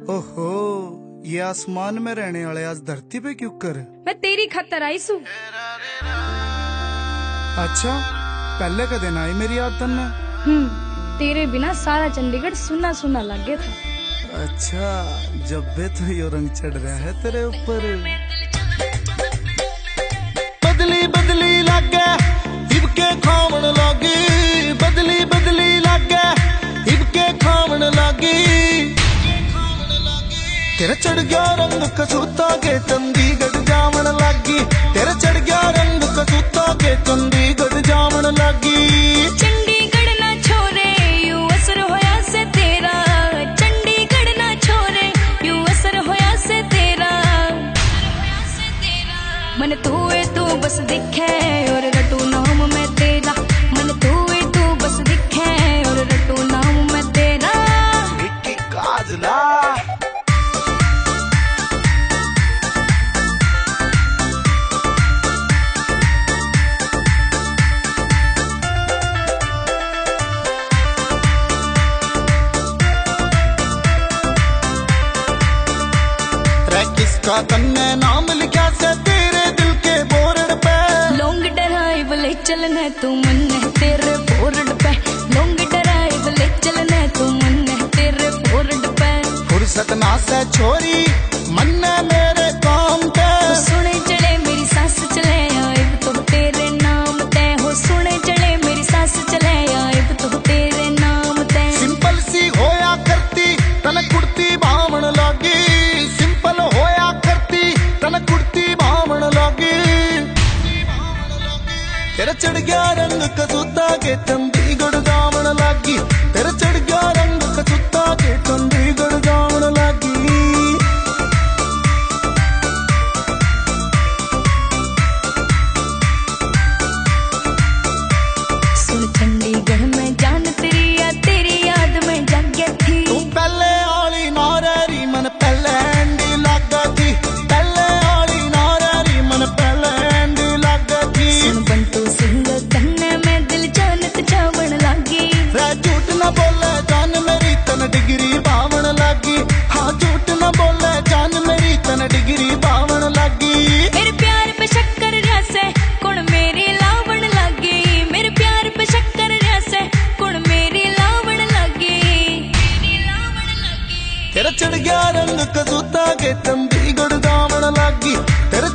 ओहो ये आसमान में रहने वाले आज धरती पे क्यों कर? मैं तेरी खतर आई सू। अच्छा पहले का दिन आई मेरी याद तन्ने? हम्म तेरे बिना सारा चंडीगढ़ सुना सुना लग गया था। अच्छा जब भी तो यो रंग चढ़ रहा है तेरे ऊपर। तेरा चढ़ गया रंग कसूता के चंडीगढ़ जावन लागी। तेरा चढ़ गया रंग कसूता के चंडीगढ़ जावन लागी। चंडीगढ़ ना छोरे, यू असर होया से तेरा। चंडीगढ़ ना छोरे, यू असर होया से तेरा। मन तू तू बस दिखे रे तन्ने नाम लिखा से तेरे दिल के बोर्ड पे। लोंग डराई बोले चलने तू मन तेरे बोर्ड पे। लोंग डराई बोले चलने तू मन तेरे बोर्ड पे। फुर्सत ना से छोरी मन मेरे तेरा चढ़ गया रंग कसूता ਨਾ ਬੋਲੇ ਜਾਨ ਮੇਰੀ ਤਨ ਡਿਗਰੀ ਬਾਵਣ ਲੱਗੀ ਹਾਂ ਝੂਠ ਨਾ ਬੋਲੇ ਜਾਨ ਮੇਰੀ ਤਨ ਡਿਗਰੀ ਬਾਵਣ ਲੱਗੀ ਮੇਰੇ ਪਿਆਰ ਪੇ ਸ਼ੱਕਰ ਰਸੇ ਕੁਣ ਮੇਰੀ ਲਾਵਣ ਲੱਗੀ ਮੇਰੇ ਪਿਆਰ ਪੇ ਸ਼ੱਕਰ ਰਸੇ ਕੁਣ ਮੇਰੀ ਲਾਵਣ ਲੱਗੀ ਤੇਰਾ ਚੜ ਗਿਆ ਰੰਗ ਕਦੂਤਾ ਕੇ ਤੰਬੀ ਗੜਦਾਵਣ ਲੱਗੀ ਤੇਰਾ